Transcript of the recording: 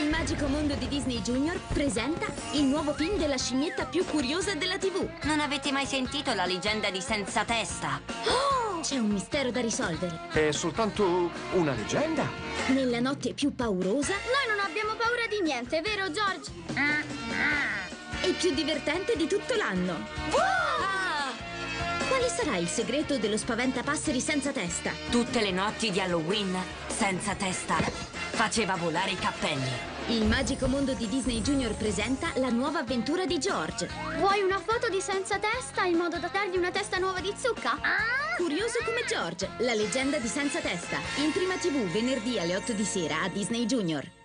Il magico mondo di Disney Junior presenta il nuovo film della scimmietta più curiosa della TV. Non avete mai sentito la leggenda di Senza Testa? Oh! C'è un mistero da risolvere. È soltanto una leggenda? Nella notte più paurosa Noi non abbiamo paura di niente, vero George? e più divertente di tutto l'anno. Ah! Quale sarà il segreto dello spaventapasseri senza testa? Tutte le notti di Halloween, Senza Testa faceva volare i cappelli. Il magico mondo di Disney Junior presenta la nuova avventura di George. Vuoi una foto di senza testa in modo da dargli una testa nuova di zucca? Curioso come George, la leggenda di senza testa. In prima TV venerdì alle 8 di sera a Disney Junior.